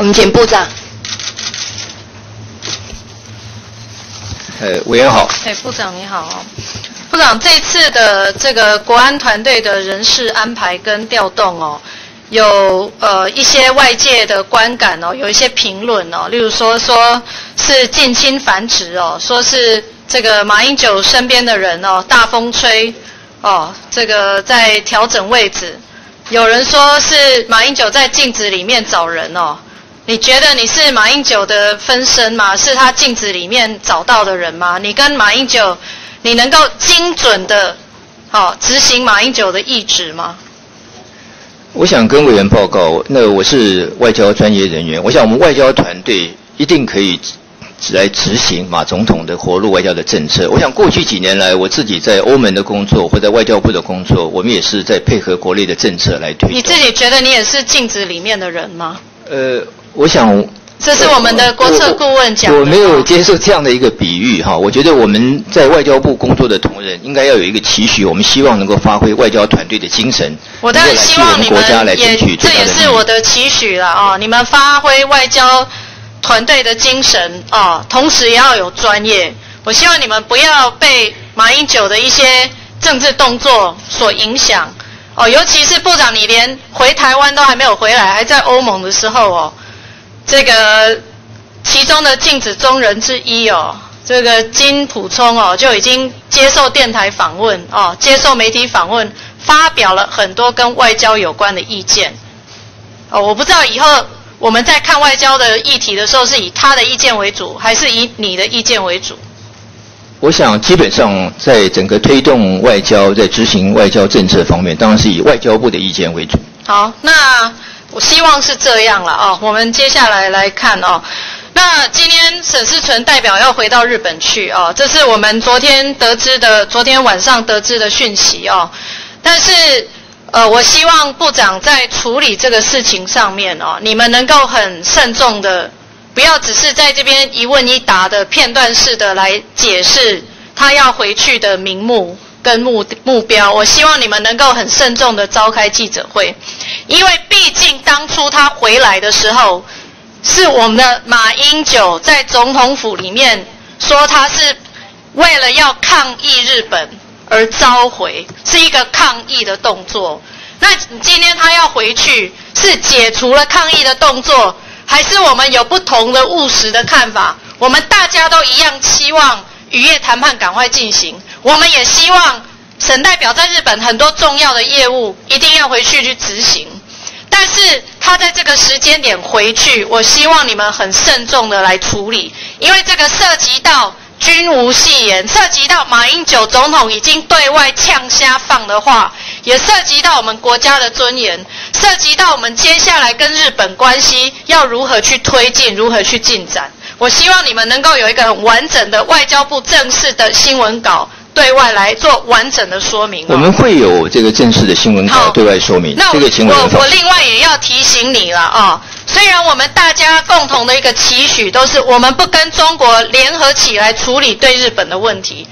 我们请部长。呃，委员好。哎，部长你好。部长，这次的这个国安团队的人事安排跟调动哦，有呃一些外界的观感哦，有一些评论哦，例如说说是近亲繁殖哦，说是这个马英九身边的人哦大风吹哦，这个在调整位置，有人说是马英九在镜子里面找人哦，你觉得你是马英九的分身吗？是他镜子里面找到的人吗？你跟马英九？你能够精准的，好执行马英九的意志吗？我想跟委员报告，那我是外交专业人员，我想我们外交团队一定可以来执行马总统的活路外交的政策。我想过去几年来，我自己在欧盟的工作或在外交部的工作，我们也是在配合国内的政策来推动。你自己觉得你也是镜子里面的人吗？呃，我想。这是我们的国策顾问讲。我没有接受这样的一个比喻哈，我觉得我们在外交部工作的同仁应该要有一个期许，我们希望能够发挥外交团队的精神，我当然希望你们也，这也是我的期许了啊！你们发挥外交团队的精神啊，同时也要有专业。我希望你们不要被马英九的一些政治动作所影响哦，尤其是部长，你连回台湾都还没有回来，还在欧盟的时候哦。这个其中的镜子中人之一哦，这个金普聪哦，就已经接受电台访问哦，接受媒体访问，发表了很多跟外交有关的意见。哦，我不知道以后我们在看外交的议题的时候，是以他的意见为主，还是以你的意见为主？我想，基本上在整个推动外交、在执行外交政策方面，当然是以外交部的意见为主。好，那。我希望是这样了啊！我们接下来来看哦。那今天沈世存代表要回到日本去啊，这是我们昨天得知的，昨天晚上得知的讯息哦。但是呃，我希望部长在处理这个事情上面哦，你们能够很慎重的，不要只是在这边一问一答的片段式的来解释他要回去的名目。跟目目标，我希望你们能够很慎重的召开记者会，因为毕竟当初他回来的时候，是我们的马英九在总统府里面说他是为了要抗议日本而召回，是一个抗议的动作。那今天他要回去，是解除了抗议的动作，还是我们有不同的务实的看法？我们大家都一样期望渔业谈判赶快进行。我们也希望沈代表在日本很多重要的业务一定要回去去执行，但是他在这个时间点回去，我希望你们很慎重的来处理，因为这个涉及到君无戏言，涉及到马英九总统已经对外呛瞎放的话，也涉及到我们国家的尊严，涉及到我们接下来跟日本关系要如何去推进，如何去进展。我希望你们能够有一个很完整的外交部正式的新闻稿。对外来做完整的说明。我们会有这个正式的新闻稿对外说明。那我我另外也要提醒你了啊，虽然我们大家共同的一个期许都是我们不跟中国联合起来处理对日本的问题，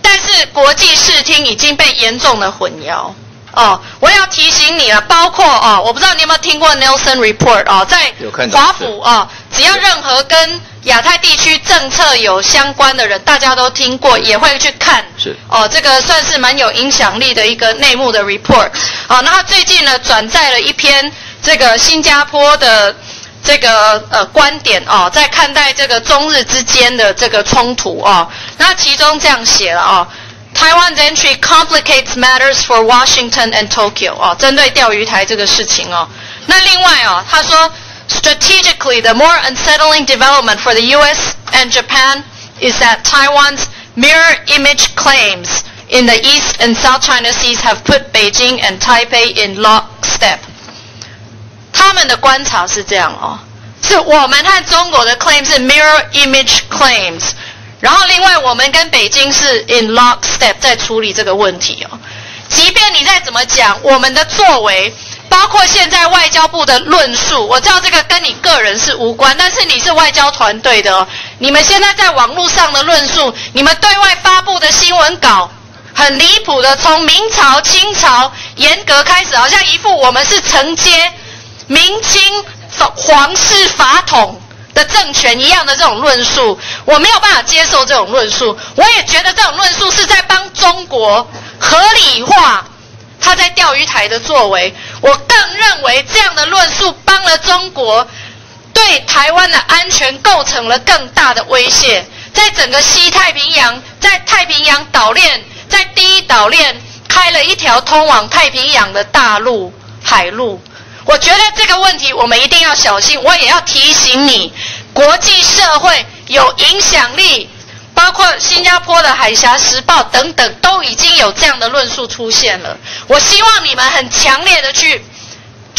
但是国际视听已经被严重的混淆。哦，我要提醒你了，包括哦，我不知道你有没有听过 Nelson Report 哦，在华府哦，只要任何跟亚太地区政策有相关的人，大家都听过，也会去看。是哦，这个算是蛮有影响力的一个内幕的 report。哦，那他最近呢转载了一篇这个新加坡的这个呃观点哦，在看待这个中日之间的这个冲突哦，那其中这样写了哦。Taiwan's entry complicates matters for Washington and Tokyo 哦，针对钓鱼台这个事情哦。那另外哦，他说，strategically the more unsettling development for the U.S. and Japan is that Taiwan's mirror image claims in the East and South China Seas have put Beijing and Taipei in lockstep。他们的观察是这样哦，是我们和中国的 claim 是 mirror image claims。然后，另外，我们跟北京是 in lockstep 在处理这个问题哦。即便你再怎么讲，我们的作为，包括现在外交部的论述，我知道这个跟你个人是无关，但是你是外交团队的。你们现在在网络上的论述，你们对外发布的新闻稿，很离谱的，从明朝、清朝严格开始，好像一副我们是承接明清皇室法统的政权一样的这种论述，我没有办法接受这种论述。我也觉得这种论述是在帮中国合理化他在钓鱼台的作为。我更认为这样的论述帮了中国，对台湾的安全构成了更大的威胁。在整个西太平洋，在太平洋岛链，在第一岛链开了一条通往太平洋的大陆海路。我觉得这个问题我们一定要小心。我也要提醒你，国际社会有影响力，包括新加坡的《海峡时报》等等，都已经有这样的论述出现了。我希望你们很强烈的去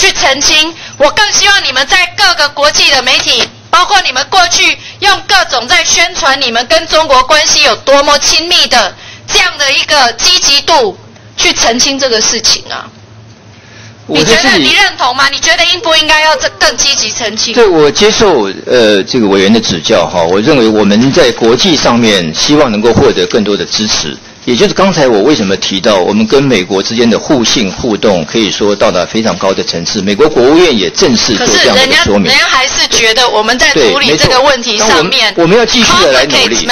去澄清。我更希望你们在各个国际的媒体，包括你们过去用各种在宣传你们跟中国关系有多么亲密的这样的一个积极度，去澄清这个事情啊。你觉得你认同吗？你觉得应不应该要这更积极澄清？对，我接受呃这个委员的指教哈。我认为我们在国际上面希望能够获得更多的支持。也就是刚才我为什么提到我们跟美国之间的互信互动，可以说到达非常高的层次。美国国务院也正式做这样的说明。人家还是觉得我们在处理这个问题上面，我们要继续的来努力。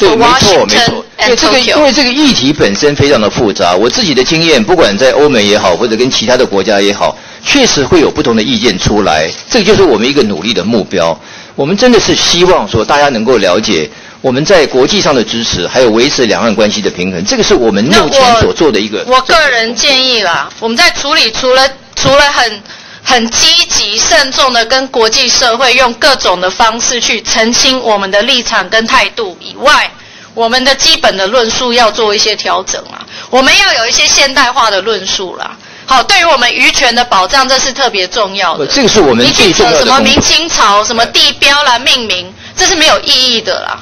对，没错没错。对这个，因为这个议题本身非常的复杂。我自己的经验，不管在欧美也好，或者跟其他的国家也好，确实会有不同的意见出来。这个就是我们一个努力的目标。我们真的是希望说，大家能够了解。我们在国际上的支持，还有维持两岸关系的平衡，这个是我们目前所做的一个。我个人建议啦，我们在处理除了除了很很积极慎重的跟国际社会用各种的方式去澄清我们的立场跟态度以外，我们的基本的论述要做一些调整啊。我们要有一些现代化的论述啦。好，对于我们渔权的保障，这是特别重要的。这个是我们最重要的。什么明清朝什么地标啦命名，这是没有意义的啦。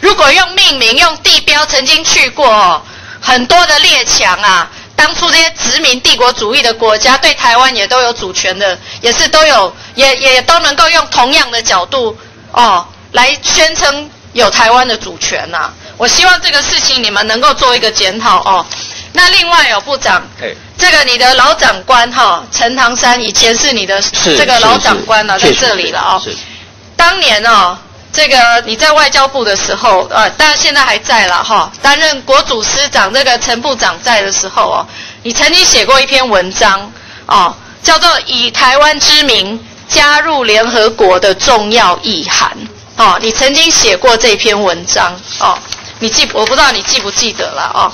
如果用命名、用地标，曾经去过很多的列强啊，当初这些殖民帝国主义的国家对台湾也都有主权的，也是都有，也也都能够用同样的角度哦来宣称有台湾的主权呐。我希望这个事情你们能够做一个检讨哦。那另外有部长，这个你的老长官哈陈唐山以前是你的这个老长官了，在这里了哦。当年哦。这个你在外交部的时候，呃，当然现在还在了哈。担任国主司长这个陈部长在的时候哦，你曾经写过一篇文章哦，叫做《以台湾之名加入联合国的重要意涵》哦，你曾经写过这篇文章哦，你记我不知道你记不记得了哦。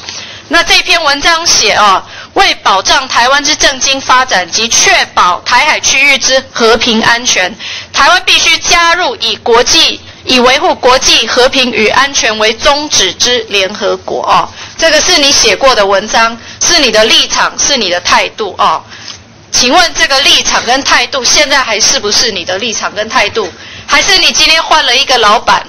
那这篇文章写哦，为保障台湾之政经发展及确保台海区域之和平安全，台湾必须加入以国际以维护国际和平与安全为宗旨之联合国哦。这个是你写过的文章，是你的立场，是你的态度哦。请问这个立场跟态度现在还是不是你的立场跟态度？还是你今天换了一个老板？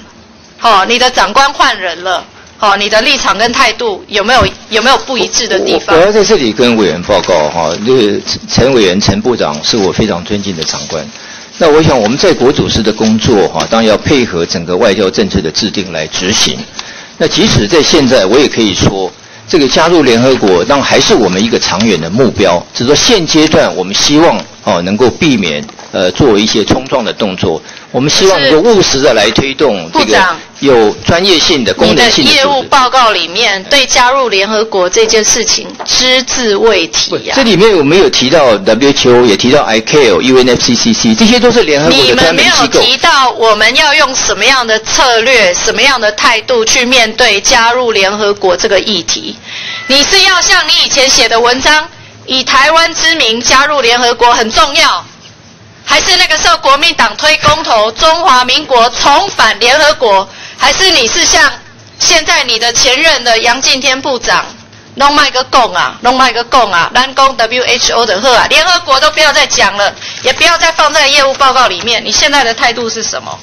哦，你的长官换人了？哦，你的立场跟态度有没有有没有不一致的地方？我要在这里跟委员报告哈，那个陈委员陈部长是我非常尊敬的长官。那我想我们在国主司的工作哈，当然要配合整个外交政策的制定来执行。那即使在现在，我也可以说，这个加入联合国，当然还是我们一个长远的目标。只是说现阶段，我们希望哦能够避免呃做一些冲撞的动作。我们希望能够务实的来推动这个有专业性的功能性的。你的业务报告里面对加入联合国这件事情只字未提呀。这里面我们有提到 WHO，也提到 ICAO、UNFCCC，这些都是联合国的专门机构。你们没有提到我们要用什么样的策略、什么样的态度去面对加入联合国这个议题？你是要像你以前写的文章，以台湾之名加入联合国很重要。还是那个时候国民党推公投，中华民国重返联合国，还是你是像现在你的前任的杨敬天部长，弄卖个供啊，弄卖个供啊，南宫 WHO 的贺啊，联合国都不要再讲了，也不要再放在业务报告里面，你现在的态度是什么？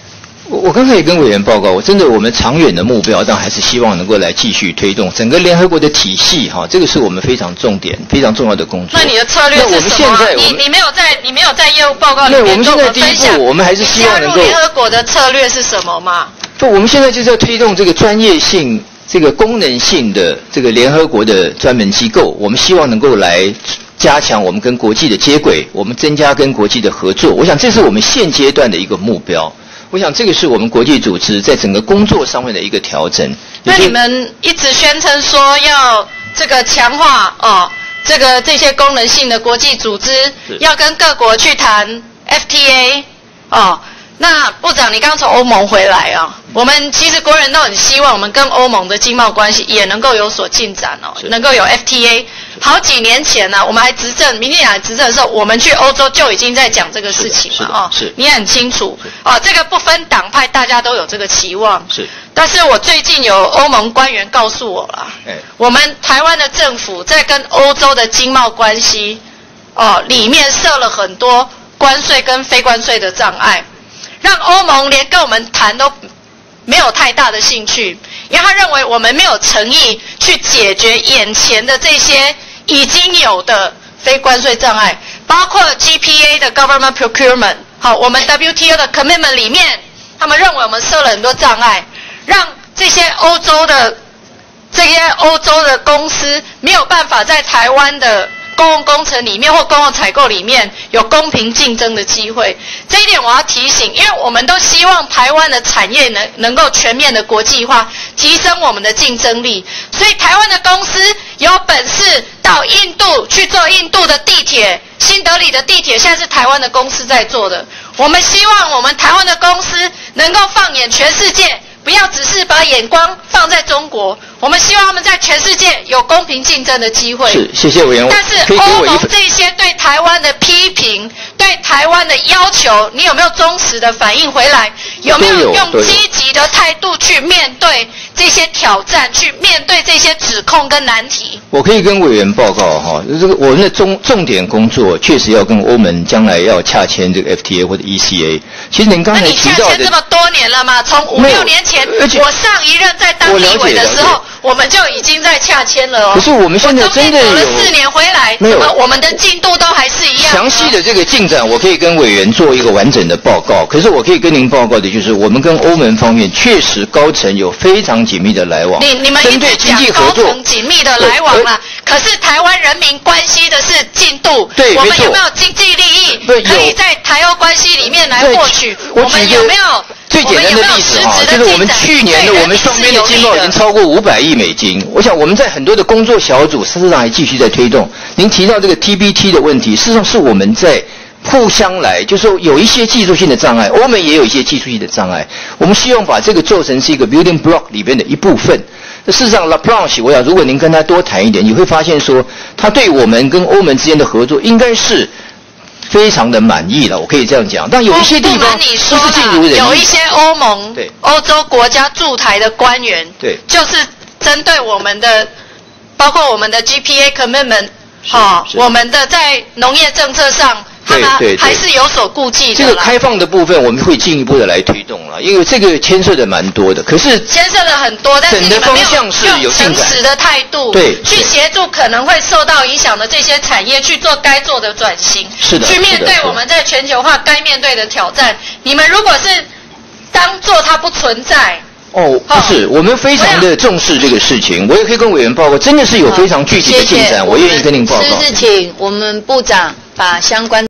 我我刚才也跟委员报告，我真的我们长远的目标，但还是希望能够来继续推动整个联合国的体系哈，这个是我们非常重点、非常重要的工作。那你的策略是什么？你你没有在你没有在业务报告里面跟我们分享。我们还是希望能够联合国的策略是什么吗？不，我们现在就是要推动这个专业性、这个功能性的这个联合国的专门机构，我们希望能够来。加强我们跟国际的接轨，我们增加跟国际的合作。我想这是我们现阶段的一个目标。我想这个是我们国际组织在整个工作上面的一个调整。那你们一直宣称说要这个强化哦，这个这些功能性的国际组织，要跟各国去谈 FTA 哦。那部长，你刚从欧盟回来啊？我们其实国人都很希望我们跟欧盟的经贸关系也能够有所进展哦，能够有 FTA。好几年前呢，我们还执政，民进党执政的时候，我们去欧洲就已经在讲这个事情了哦。是，你很清楚哦，这个不分党派，大家都有这个期望。是。但是我最近有欧盟官员告诉我了，我们台湾的政府在跟欧洲的经贸关系哦里面设了很多关税跟非关税的障碍。让欧盟连跟我们谈都没有太大的兴趣，因为他认为我们没有诚意去解决眼前的这些已经有的非关税障碍，包括 GPA 的 Government Procurement，好，我们 WTO 的 Commitment 里面，他们认为我们设了很多障碍，让这些欧洲的这些欧洲的公司没有办法在台湾的。公共工程里面或公共采购里面有公平竞争的机会，这一点我要提醒，因为我们都希望台湾的产业能能够全面的国际化，提升我们的竞争力。所以台湾的公司有本事到印度去坐印度的地铁，新德里的地铁现在是台湾的公司在做的。我们希望我们台湾的公司能够放眼全世界。不要只是把眼光放在中国，我们希望他们在全世界有公平竞争的机会。是，谢谢委员。但是欧盟这些对台湾的批评、对台湾的要求，你有没有忠实的反应回来？有没有用积极的态度去面对这些挑战，去面对这些指控跟难题？我可以跟委员报告哈，这个我们的重重点工作确实要跟欧盟将来要洽签这个 FTA 或者 ECA。其实您刚才提到的，那你洽签这么多年了嘛？从五六年前。我上一任在当立委的时候，我们就已经在洽签了哦。可是我们现在真的有四年回来，没有我们的进度都还是一样。详细的这个进展，我可以跟委员做一个完整的报告。可是我可以跟您报告的就是，我们跟欧盟方面确实高层有非常紧密的来往。你你们一直讲高层紧密的来往啊，可是台湾人民关心的是进度。对，我们有没有经济可以在台欧关系里面来获取？我们有没有？最简单的例子哈，就是我们去年的我们双边的经贸已经超过五百亿美金。我想我们在很多的工作小组事实上还继续在推动。您提到这个 TBT 的问题，事实上是我们在互相来，就是说有一些技术性的障碍，欧盟也有一些技术性的障碍。我们希望把这个做成是一个 building block 里边的一部分。事实上，La Planche，我想如果您跟他多谈一点，你会发现说，他对我们跟欧盟之间的合作应该是。非常的满意了，我可以这样讲。但有一些地方不是尽如人意。有一些欧盟、欧洲国家驻台的官员，对，就是针对我们的，包括我们的 GPA commitment，哈，我们的在农业政策上。对对，还是有所顾忌的。这个开放的部分，我们会进一步的来推动了，因为这个牵涉的蛮多的。可是牵涉了很多，但是你们没有用诚实的态度，对，去协助可能会受到影响的这些产业去做该做的转型，是的，去面对我们在全球化该面对的挑战。你们如果是当做它不存在，哦，不是，我们非常的重视这个事情，我也可以跟委员报告，真的是有非常具体的进展，我愿意跟您报告。是是，请我们部长把相关。